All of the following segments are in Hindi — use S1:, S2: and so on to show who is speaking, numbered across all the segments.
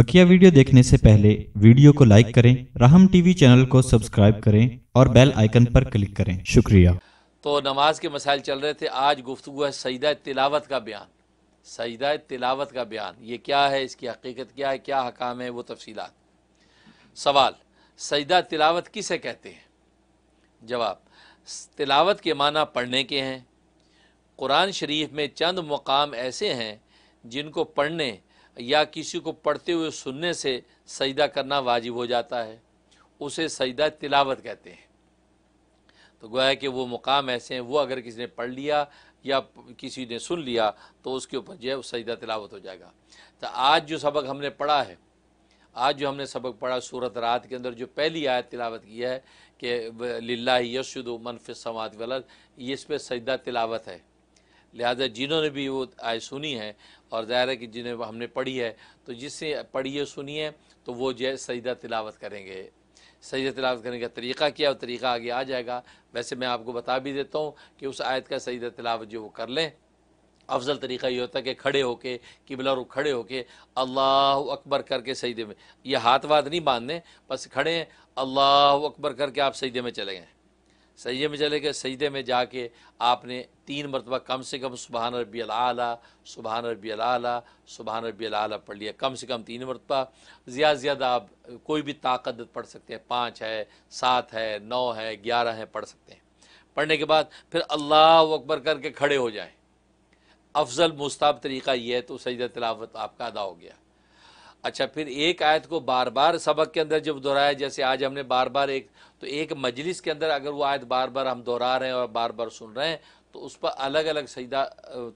S1: बकिया वीडियो देखने से पहले वीडियो को लाइक करें, राहम टीवी चैनल को सब्सक्राइब करें और बेल आइकन पर क्लिक करें। शुक्रिया।
S2: तो नमाज़ के मसाइल चल रहे थे, आज गुफ्तु है सईदा तिलावत का बयान। सईदा तिलावत का बयान, ये क्या है, इसकी हकीकत क्या है, क्या हकाम है, वो तफसीलात। सवाल, सईदा तिलावत किसे कहते हैं? जवाब, तिलावत के माना पढ़ने के हैं। कुरान शरीफ में चंद मकाम ऐसे हैं जिनको पढ़ने या किसी को पढ़ते हुए सुनने से सजदा करना वाजिब हो जाता है। उसे सजदा तिलावत कहते हैं। तो गोया कि वो मुकाम ऐसे हैं, वो अगर किसी ने पढ़ लिया या किसी ने सुन लिया तो उसके ऊपर जो है सजदा तिलावत हो जाएगा। तो आज जो सबक हमने पढ़ा है, आज जो हमने सबक पढ़ा सूरत रात के अंदर, जो पहली आयत तिलावत की है कि लिल्ला यशुद मनफ़ समात वलद ये इस पर सजदा तिलावत है। लिहाजा जिन्होंने भी वो आय सुनी है और ज़ाहिर है कि जिन्हें हमने पढ़ी है तो जिससे पढ़ी है सुनी है तो वो जो है सजदा तिलावत करेंगे। सजदा तिलावत करने का तरीक़ा क्या है? तरीक़ा आगे आ जाएगा। वैसे मैं आपको बता भी देता हूँ कि उस आयत का सजदा तिलावत जो वो कर लें, अफजल तरीक़ा ये होता है कि खड़े होके, किबला रुख खड़े होके अल्लाह अकबर करके सजदे में, ये हाथ वाथ नहीं बांधने, बस खड़े अल्लाह अकबर करके आप सजदे में चले गए। सजदे में चले गए सजदे में जाके आपने तीन मरतबा कम से कम सुबहान रबी आला सुबहान रबी आला सुबहान रबी आला पढ़ लिया। कम से कम तीन मरतबा। ज़्यादा ज़्यादा आप कोई भी ताकत पढ़ सकते हैं। पाँच है, सात है, नौ है, ग्यारह है, पढ़ सकते हैं। पढ़ने के बाद फिर अल्लाह अकबर करके खड़े हो जाएँ। अफजल मुस्ताब तरीक़ा यह है तो सजदा तलावत आपका अदा हो गया। अच्छा फिर एक आयत को बार बार सबक के अंदर जब दोहराया, जैसे आज हमने बार बार एक तो एक मजलिस के अंदर अगर वो आयत बार बार हम दोहरा रहे हैं और बार बार सुन रहे हैं तो उस पर अलग अलग सजदा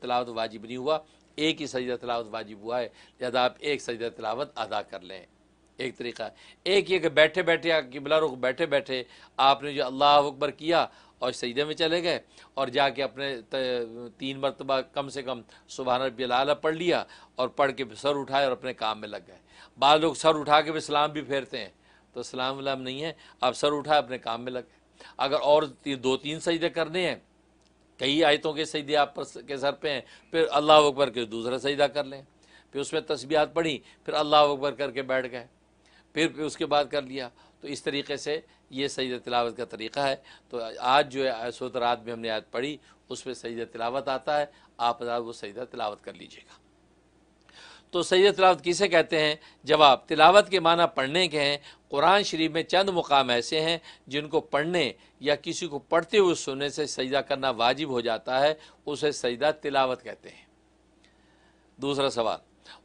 S2: तलावत वाजिब नहीं हुआ। एक ही सजदा तलावत वाजिब हुआ है, लिहाजा आप एक सजदा तलावत अदा कर लें। एक तरीका एक ये कि बैठे बैठे किबला रुख बैठे बैठे आपने जो अल्लाह अकबर किया और सजदे में चले गए और जाके अपने तीन मरतबा कम से कम सुबहान रबी पढ़ लिया और पढ़ के सर उठाए और अपने काम में लग गए। बाद लोग सर उठा के भी सलाम भी फेरते हैं। तो सलाम वलाम नहीं है आप सर उठाए अपने काम में लग गए। अगर और ती, दो तीन सजदे करने हैं कई आयतों के सजदे आप पर के सर पे हैं फिर अल्लाह अकबर के दूसरा सजदा कर लें। फिर उसमें तस्बियात पढ़ी फिर अल्लाह अकबर करके बैठ गए। फिर उसके बाद कर लिया। तो इस तरीके से ये सजद तिलावत का तरीक़ा है। तो आज जो है सोत रात में हमने आज पढ़ी उस पर सजद तिलावत आता है। आप वो सजदा तिलावत कर लीजिएगा। तो सजद तिलावत किसे कहते हैं? जवाब, तिलावत के माना पढ़ने के हैं। कुरान शरीफ में चंद मुकाम ऐसे हैं जिनको पढ़ने या किसी को पढ़ते हुए सुनने से सजदा करना वाजिब हो जाता है। उसे सजदा तिलावत कहते हैं। दूसरा सवाल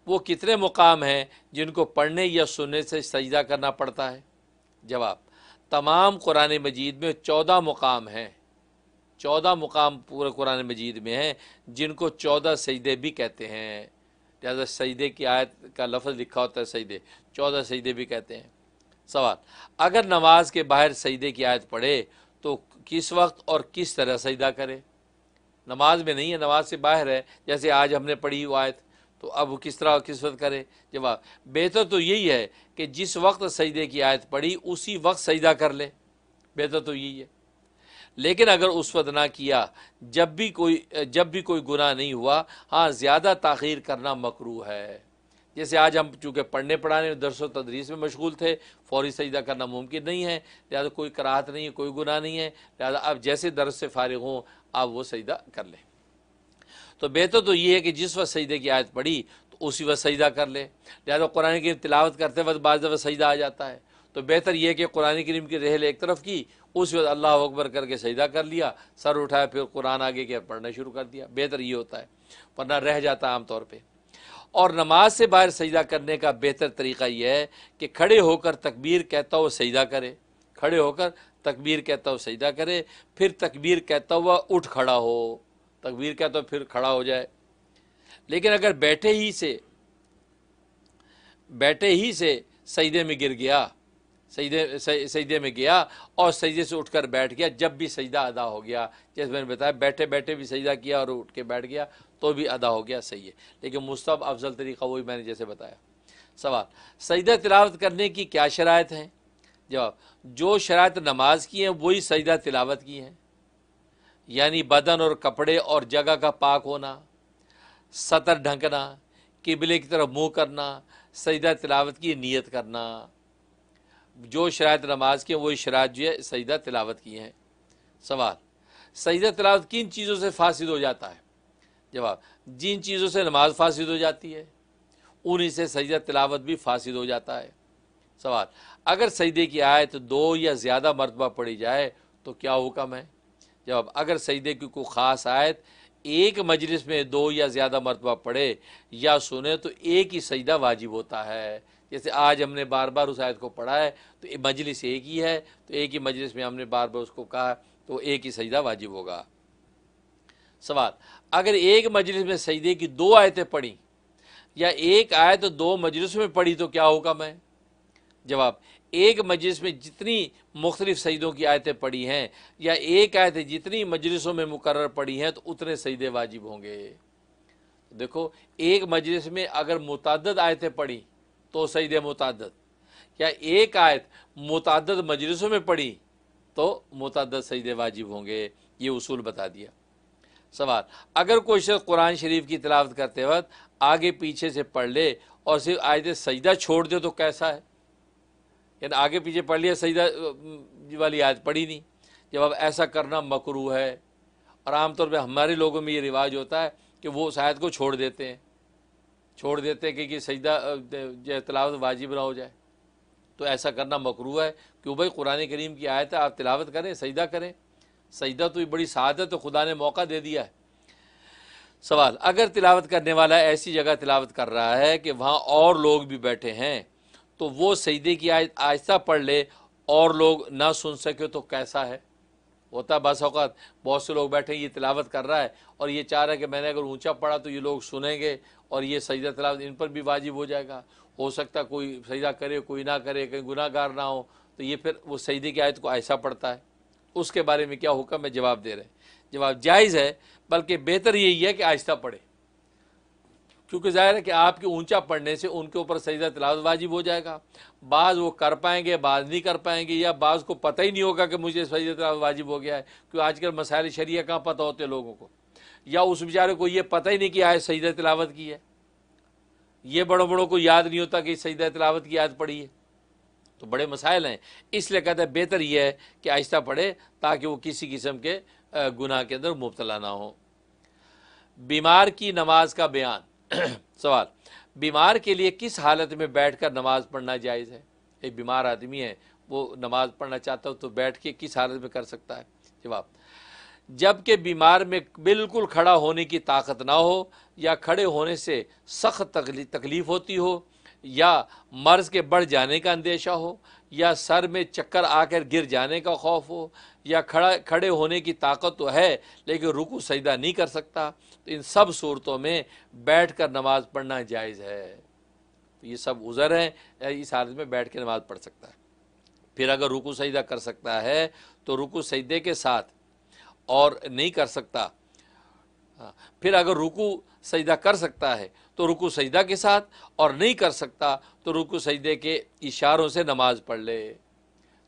S2: वो कितने मुकाम हैं जिनको पढ़ने या सुनने से सजदा करना पड़ता है? जवाब, तमाम कुरान मजीद में चौदह मुकाम हैं। चौदह मुकाम पूरे कुरान मजीद में हैं, जिनको चौदह सजदे भी कहते हैं। लिहाजा सजदे की आयत का लफ्ज़ लिखा होता है सजदे। चौदह सजदे भी कहते हैं। सवाल, अगर नमाज़ के बाहर सजदे की आयत पढ़े तो किस वक्त और किस तरह सजदा करे? नमाज़ में नहीं है, नमाज़ से बाहर है। जैसे आज हमने पढ़ी वो आयत तो अब वो किस तरह, किस वक्त करे? जवाब, बेहतर तो यही है कि जिस वक्त सजदे की आयत पढ़ी, उसी वक्त सजदा कर ले। बेहतर तो यही है। लेकिन अगर उस वक्त ना किया, जब भी कोई, जब भी कोई गुनाह नहीं हुआ हाँ ज़्यादा ताख़ीर करना मकरू है। जैसे आज हम चूँकि पढ़ने पढ़ाने दरस तदरीस में मशगूल थे, फौरी सजदा करना मुमकिन नहीं है। लिहाजा कोई कराहत नहीं है, कोई गुनाह नहीं है। लिहाजा अब जैसे दरस से फारिग हों, आप वो सजदा कर लें। तो बेहतर तो ये है कि जिस वक्त सजदे की आयत पढ़ी तो उसी वक्त सजदा कर ले। लिहाजा कुरान की तिलावत करते वक्त बाज़ दफ़ा सजदा आ जाता है। तो बेहतर यह कि कुरान करीम की रहल एक तरफ़ की, उस वक्त अल्लाह अकबर करके सजदा कर लिया, सर उठाया, फिर कुरान आगे के पढ़ना शुरू कर दिया। बेहतर ये होता है, वरना रह जाता है आमतौर पर और नमाज़ से बाहर सजदा करने का बेहतर तरीक़ा यह है कि खड़े होकर तकबीर कहता हुआ सजदा करे। खड़े होकर तकबीर कहता हुआ सजदा करे, फिर तकबीर कहता हुआ उठ खड़ा हो। तकबीर क्या तो फिर खड़ा हो जाए। लेकिन अगर बैठे ही से, बैठे ही से सजदे में गिर गया सजदे सजदे में गया और सजदे से उठकर बैठ गया, जब भी सजदा अदा हो गया, जैसे मैंने बताया, बैठे बैठे भी सजदा किया और उठ के बैठ गया तो भी अदा हो गया सही है। लेकिन मुस्तब अफजल तरीक़ा वही मैंने जैसे बताया। सवाल सजदा तिलावत करने की क्या शरात हैं? जवाब, जो शरात नमाज़ की हैं, वही सजदा तिलावत की हैं। यानी बदन और कपड़े और जगह का पाक होना, सतर ढंकना, किबले की तरफ़ मुँह करना, सजदा तिलावत की नीयत करना। जो शरात नमाज़ के वही शरात जो है, सजदा तिलावत की हैं। सवाल, सजदा तिलावत किन चीज़ों से फासिद हो जाता है? जवाब, जिन चीज़ों से नमाज़ फासिद हो जाती है, उन्हीं से सजदा तिलावत भी फासिद हो जाता है। सवाल, अगर सजदे की आयत दो या ज़्यादा मरतबा पड़ी जाए तो क्या हुक्म है? जवाब अगर सजदे की कोई ख़ास आयत एक मजलिस में दो या ज़्यादा मरतबा पढ़े या सुने तो एक ही सजदा वाजिब होता है। जैसे आज हमने बार बार उस आयत को पढ़ा है तो मजलिस एक ही है तो एक ही मजलिस में हमने बार बार उसको कहा तो एक ही सजदा वाजिब होगा। सवाल, अगर एक मजलिस में सजदे की दो आयतें पढ़ी या एक आयत दो मजलिस में पढ़ी तो क्या होगा मैं? जवाब एक मजलिस में जितनी मुख्तलिफ़ सईदों की आयतें पढ़ी हैं, या एक आयत जितनी मजलिसों में मुकर पढ़ी हैं तो उतने सईदे वाजिब होंगे। देखो, एक मजलिस में अगर मुतद आयतें पढ़ी तो सईद मुतद या एक आयत मुतद मजलिसों में पढ़ी तो मुतद सईद वाजिब होंगे। ये उसूल बता दिया। सवाल, अगर कोई शख्स कुरान शरीफ की तिलावत करते वक्त आगे पीछे से पढ़ ले और सिर्फ़ आयत सजदा छोड़ दे तो कैसा है? यानी आगे पीछे पढ़ लिया सजदा वाली आयत पढ़ी नहीं। जब अब ऐसा करना मकरू है, और आमतौर पर हमारे लोगों में ये रिवाज होता है कि वो आयत को छोड़ देते हैं। छोड़ देते हैं कि सजदा जो तलावत वाजिब ना हो जाए। तो ऐसा करना मकरू है क्यों भाई कुरान करीम की आयत है, आप तिलावत करें सजदा करें। सजदा तो ये बड़ी है तो खुदा ने मौका दे दिया है। सवाल, अगर तिलावत करने वाला ऐसी जगह तिलावत कर रहा है कि वहाँ और लोग भी बैठे हैं तो वो सजदे की आहिस्ता पढ़ ले और लोग ना सुन सके तो कैसा है? होता बस औकात बहुत से लोग बैठे ये तिलावत कर रहा है और ये चाह रहा है कि मैंने अगर ऊँचा पढ़ा तो ये लोग सुनेंगे और ये सजदा तिलावत, इन पर भी वाजिब हो जाएगा। हो सकता कोई सजदा करे, कोई ना करे, कहीं गुनागार ना हो तो ये फिर वो सजदे की आयत को ऐसा पढ़ता है। उसके बारे में क्या हुक्म है? जवाब दे रहे हैं। जवाब जायज़ है, बल्कि बेहतर यही है कि आहिस्ता पढ़े। क्योंकि ज़ाहिर है कि आपके ऊँचा पढ़ने से उनके ऊपर सजदा तिलावत वाजिब हो जाएगा। बाज़ वो कर पाएँगे, बाज़ नहीं कर पाएँगे, या बाज़ को पता ही नहीं होगा कि मुझे सजदा तिलावत वाजिब हो गया है, क्योंकि आजकल मसाइल शरिया कहाँ पता होते लोगों को? या उस बेचारे को ये पता ही नहीं कि आय सजदा तिलावत की है। ये बड़ों बड़ों को याद नहीं होता कि सजदा तिलावत की याद पड़ी है। तो बड़े मसाइल हैं। इसलिए कहते हैं, बेहतर यह है कि आहिस्ता पढ़े ताकि वो किसी किस्म के गुनाह के अंदर मुबतला ना हो। बीमार की नमाज़ का बयान। सवाल, बीमार के लिए किस हालत में बैठकर नमाज़ पढ़ना जायज़ है? एक बीमार आदमी है, वो नमाज़ पढ़ना चाहता हो तो बैठ के किस हालत में कर सकता है? जवाब, जबकि बीमार में बिल्कुल खड़ा होने की ताकत ना हो, या खड़े होने से सख्त तकलीफ़ होती हो, या मर्ज़ के बढ़ जाने का अंदेशा हो, या सर में चक्कर आकर गिर जाने का खौफ हो, या खड़ा, खड़े होने की ताकत तो है, लेकिन रुकू सजदा नहीं कर सकता तो इन सब सूरतों में बैठ कर नमाज़ पढ़ना जायज़ है। तो ये सब उज़र हैं इस हालत में बैठ के नमाज़ पढ़ सकता है। फिर अगर रुकू सजदा कर सकता है तो रुकू सजदे के साथ और नहीं कर सकता। हाँ, फिर अगर रुकू सजदा कर सकता है तो रुकू सजदा के साथ और नहीं कर सकता तो रुकू सजदे के इशारों से नमाज़ पढ़ ले।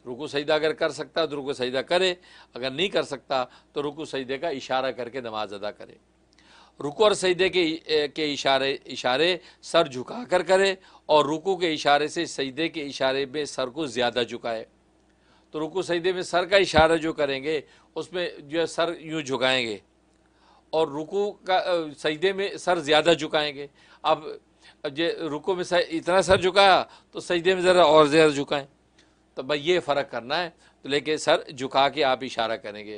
S2: रुकू सजदा अगर कर सकता है तो रुकू सजदा करे। अगर नहीं कर सकता तो रुकू सजदे का इशारा करके नमाज़ अदा करे। रुकू और सजदे के के इशारे इशारे सर झुका कर करे और रुकू के इशारे से सजदे के इशारे में सर को ज़्यादा झुकाए। तो रुकू सजदे में सर का इशारा जो करेंगे, उसमें जो है सर यूँ झुकाएँगे और रुकू का सजदे में सर ज़्यादा झुकाएँगे। अब जे, रुकू में सर इतना सर झुकाया तो सजदे में ज़रा और ज़्यादा झुकाएँ। तो भाई ये फ़र्क करना है। तो लेके सर झुका के आप इशारा करेंगे।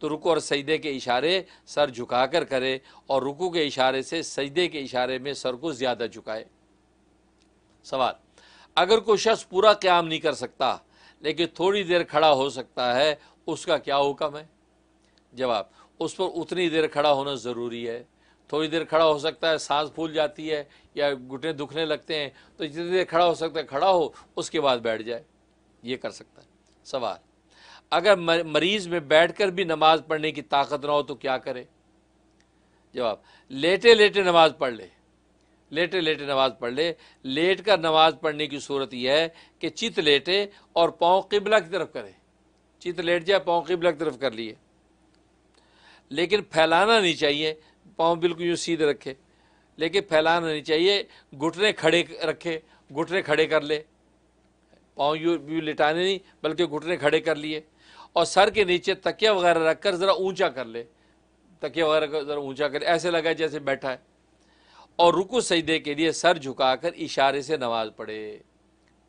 S2: तो रुकू और सजदे के इशारे सर झुका कर करे और रुकू के इशारे से सजदे के इशारे में सर को ज़्यादा झुकाए। सवाल, अगर कोई शख्स पूरा क्याम नहीं कर सकता, लेकिन थोड़ी देर खड़ा हो सकता है, उसका क्या हुक्म है? जवाब, उस पर उतनी देर खड़ा होना ज़रूरी है। थोड़ी देर खड़ा हो सकता है, सांस फूल जाती है या घुटने दुखने लगते हैं तो जितनी देर खड़ा हो सकता है, खड़ा हो, उसके बाद बैठ जाए। ये कर सकता है। सवाल। अगर मरीज़ में बैठकर भी नमाज़ पढ़ने की ताकत ना हो तो क्या करे? जवाब, लेटे लेटे नमाज़ पढ़ ले। लेटे लेटे नमाज़ पढ़ ले। लेट कर नमाज़ पढ़ने की सूरत यह है कि चित लेटे और पाँव किबला की तरफ़ करे। चित लेट जाए, पाँव किबला की तरफ़ कर लिए। लेकिन फैलाना नहीं चाहिए। पाँव बिल्कुल यूँ सीधे रखे। लेकिन फैलाना नहीं चाहिए। घुटने खड़े रखे। घुटने खड़े कर ले। पाँव यू यू लिटाने नहीं, बल्कि घुटने खड़े कर लिए। और सर के नीचे तकिया वगैरह रख कर ज़रा ऊँचा कर ले। तकिया वगैरह को ज़रा ऊँचा कर, ऐसे लगा जैसे बैठा है। और रुकू सजदे के लिए सर झुकाकर इशारे से नमाज़ पढ़े।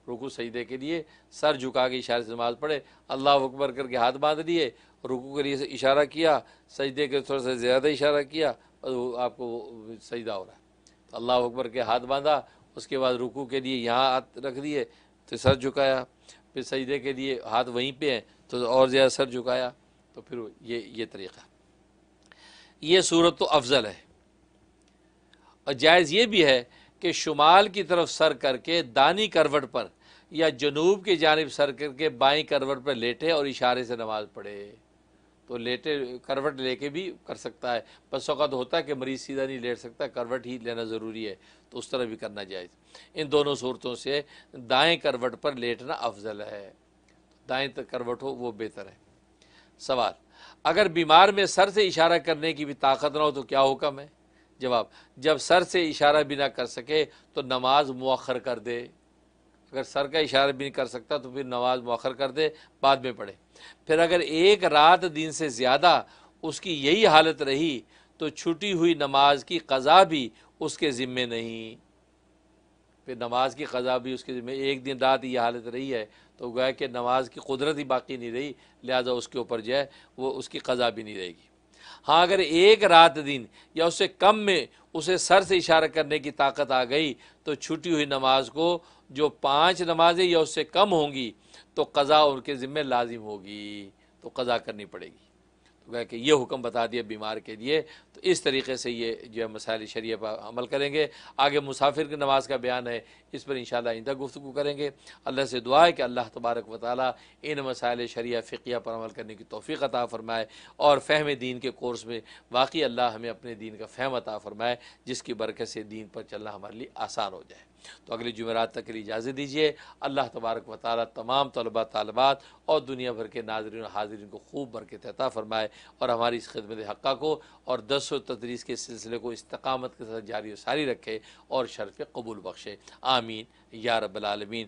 S2: रुकू सजदे के लिए सर झुका के इशारे से नमाज़ पढ़े। अल्लाह अकबर करके हाथ बाँध लिए रुकू के लिए इशारा किया, सजदे के थोड़ा सा ज़्यादा इशारा किया, और आपको सजदा हो रहा है। तो अल्लाह अकबर के हाथ बांधा, उसके बाद रुकू के लिए यहाँ हाथ रख दिए तो सर झुकाया, फिर सजदे के लिए हाथ वहीं पे हैं तो और ज़्यादा सर झुकाया तो फिर ये ये तरीक़ा। ये सूरत तो अफजल है। और जायज़ ये भी है कि शुमाल की तरफ़ सर करके दानी करवट पर या जनूब की जानब सर करके बाई करवट पर लेटे और इशारे से नमाज़ पढ़े। तो लेटे, करवट लेके भी कर सकता है। बस वक़्त होता है कि मरीज़ सीधा नहीं लेट सकता, करवट ही लेना ज़रूरी है। तो उस तरह भी करना जायज़। इन दोनों सूरतों से दाएँ करवट पर लेटना अफजल है। दाएँ करवट हो, वो बेहतर है। सवाल, अगर बीमार में सर से इशारा करने की भी ताकत ना हो तो क्या हुक्म है? जवाब, जब सर से इशारा भी ना कर सके तो नमाज़ मौखर कर दे। अगर सर का इशारा भी नहीं कर सकता तो फिर नमाज़ मौखर कर दे, बाद में पढ़े। फिर अगर एक रात दिन से ज़्यादा उसकी यही हालत रही तो छुटी हुई नमाज़ की कज़ा भी उसके ज़िम्मे नहीं। फिर नमाज़ की कज़ा भी उसके ज़िम्मे, एक दिन रात ये हालत रही है तो गया कि नमाज़ की कुदरत ही बाकी नहीं रही, लिहाजा उसके ऊपर जो है, वो उसकी कज़ा भी नहीं रहेगी। हाँ अगर एक रात दिन या उससे कम में उसे सर से इशारा करने की ताकत आ गई तो छुटी हुई नमाज़ को जो पाँच नमाजें या उससे कम होंगी तो कज़ा उनके ज़िम्मे लाजिम होगी तो कज़ा करनी पड़ेगी। कह कि ये हुक्म बता दिया बीमार के लिए तो इस तरीके से ये जो है मसाइल शरीय पर अमल करेंगे। आगे मुसाफिर की नमाज़ का बयान है, इस पर इन आइंदा गुफ्तु करेंगे। अल्लाह से दुआ है कि अल्लाह तबारक व ताली इन मसाइल शरिया फ़िकिया पर अमल करने की तोफ़ी अता फ़रमाए और फ़हम दीन के कोर्स में वाकई अल्लाह हमें अपने दीन का फ़हम अता फ़रमाए, जिसकी बरकत से दीन पर चलना हमारे लिए आसान हो जाए। तो अगले जुमेरात तक के लिए इजाज़त दीजिए। अल्लाह तबारक व तमाम तलबा तलबात और दुनिया भर के नाजरन हाजरीन को खूब बरकत अता फ़रमाए और हमारी इस खदमत हक़ा को और दस व तदरीस के सिलसिले को इस्तकामत के साथ जारी सारी रखे और शरफ कबूल बख्शे। आमीन। या रबालमीन